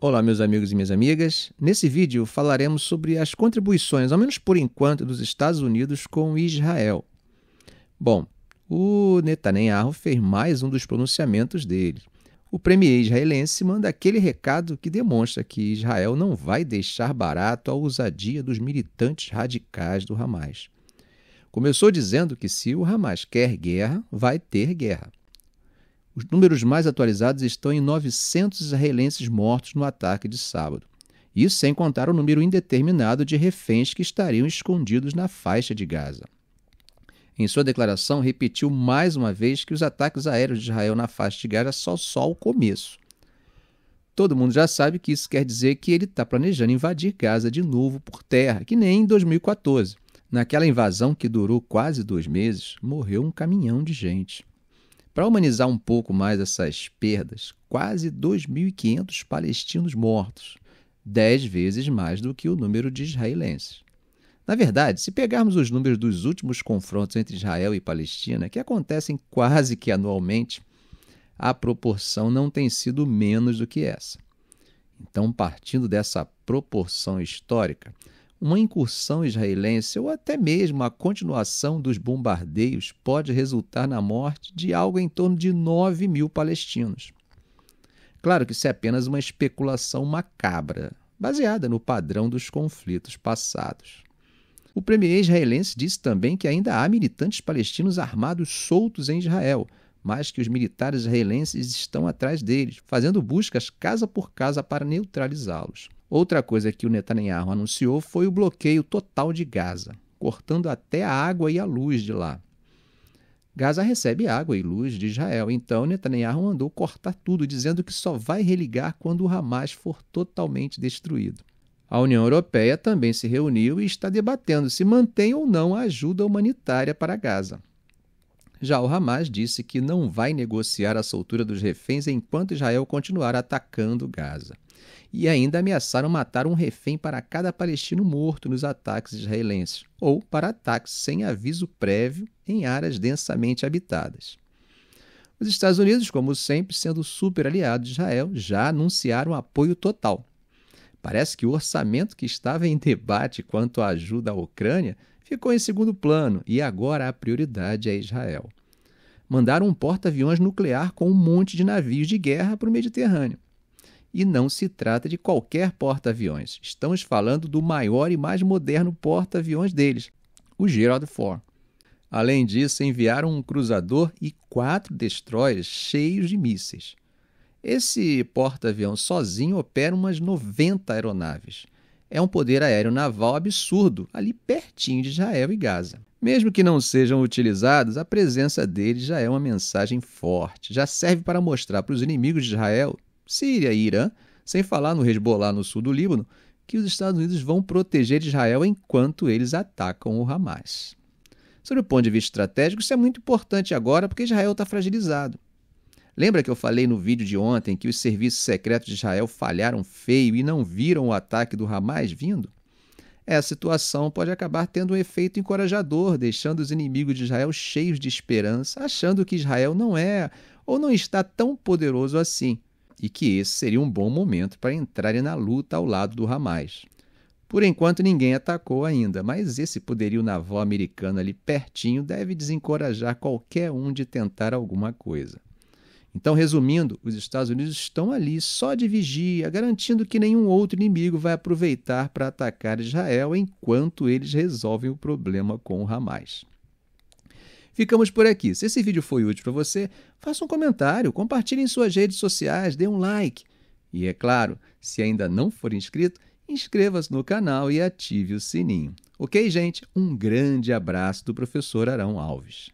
Olá, meus amigos e minhas amigas. Nesse vídeo falaremos sobre as contribuições, ao menos por enquanto, dos Estados Unidos com Israel. Bom, o Netanyahu fez mais um dos pronunciamentos dele. O premier israelense manda aquele recado que demonstra que Israel não vai deixar barato a ousadia dos militantes radicais do Hamas. Começou dizendo que se o Hamas quer guerra, vai ter guerra. Os números mais atualizados estão em 900 israelenses mortos no ataque de sábado. Isso sem contar o número indeterminado de reféns que estariam escondidos na faixa de Gaza. Em sua declaração, repetiu mais uma vez que os ataques aéreos de Israel na faixa de Gaza são só o começo. Todo mundo já sabe que isso quer dizer que ele está planejando invadir Gaza de novo por terra, que nem em 2014. Naquela invasão que durou quase dois meses, morreu um caminhão de gente. Para humanizar um pouco mais essas perdas, quase 2.500 palestinos mortos, dez vezes mais do que o número de israelenses. Na verdade, se pegarmos os números dos últimos confrontos entre Israel e Palestina, que acontecem quase que anualmente, a proporção não tem sido menos do que essa. Então, partindo dessa proporção histórica, uma incursão israelense ou até mesmo a continuação dos bombardeios pode resultar na morte de algo em torno de 9 mil palestinos. Claro que isso é apenas uma especulação macabra, baseada no padrão dos conflitos passados. O premier israelense disse também que ainda há militantes palestinos armados soltos em Israel, mas que os militares israelenses estão atrás deles, fazendo buscas casa por casa para neutralizá-los. Outra coisa que o Netanyahu anunciou foi o bloqueio total de Gaza, cortando até a água e a luz de lá. Gaza recebe água e luz de Israel, então Netanyahu mandou cortar tudo, dizendo que só vai religar quando o Hamas for totalmente destruído. A União Europeia também se reuniu e está debatendo se mantém ou não a ajuda humanitária para Gaza. Já o Hamas disse que não vai negociar a soltura dos reféns enquanto Israel continuar atacando Gaza e ainda ameaçaram matar um refém para cada palestino morto nos ataques israelenses, ou para ataques sem aviso prévio em áreas densamente habitadas. Os Estados Unidos, como sempre, sendo super aliados de Israel, já anunciaram apoio total. Parece que o orçamento que estava em debate quanto à ajuda à Ucrânia ficou em segundo plano e agora a prioridade é Israel. Mandaram um porta-aviões nuclear com um monte de navios de guerra para o Mediterrâneo. E não se trata de qualquer porta-aviões. Estamos falando do maior e mais moderno porta-aviões deles, o Gerald Ford. Além disso, enviaram um cruzador e quatro destroyers cheios de mísseis. Esse porta-avião sozinho opera umas 90 aeronaves. É um poder aéreo naval absurdo, ali pertinho de Israel e Gaza. Mesmo que não sejam utilizados, a presença deles já é uma mensagem forte. Já serve para mostrar para os inimigos de Israel Síria e Irã, sem falar no Hezbollah no sul do Líbano, que os Estados Unidos vão proteger Israel enquanto eles atacam o Hamas. Sob o ponto de vista estratégico, isso é muito importante agora porque Israel está fragilizado. Lembra que eu falei no vídeo de ontem que os serviços secretos de Israel falharam feio e não viram o ataque do Hamas vindo? Essa situação pode acabar tendo um efeito encorajador, deixando os inimigos de Israel cheios de esperança, achando que Israel não é ou não está tão poderoso assim e que esse seria um bom momento para entrarem na luta ao lado do Hamas. Por enquanto ninguém atacou ainda, mas esse poderio naval americano ali pertinho deve desencorajar qualquer um de tentar alguma coisa. Então, resumindo, os Estados Unidos estão ali só de vigia, garantindo que nenhum outro inimigo vai aproveitar para atacar Israel enquanto eles resolvem o problema com o Hamas. Ficamos por aqui. Se esse vídeo foi útil para você, faça um comentário, compartilhe em suas redes sociais, dê um like. E é claro, se ainda não for inscrito, inscreva-se no canal e ative o sininho. Ok, gente? Um grande abraço do professor Arão Alves.